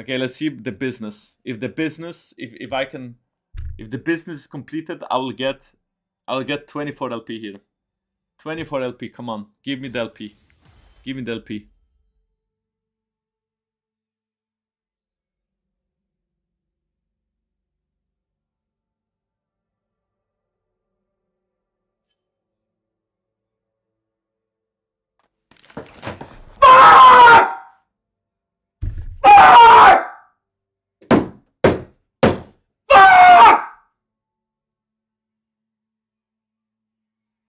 Okay, let's see the business. If the business, if, if I can, if the business is completed, I will get, I will get 24 LP here. 24 LP, come on. Give me the LP. Give me the LP.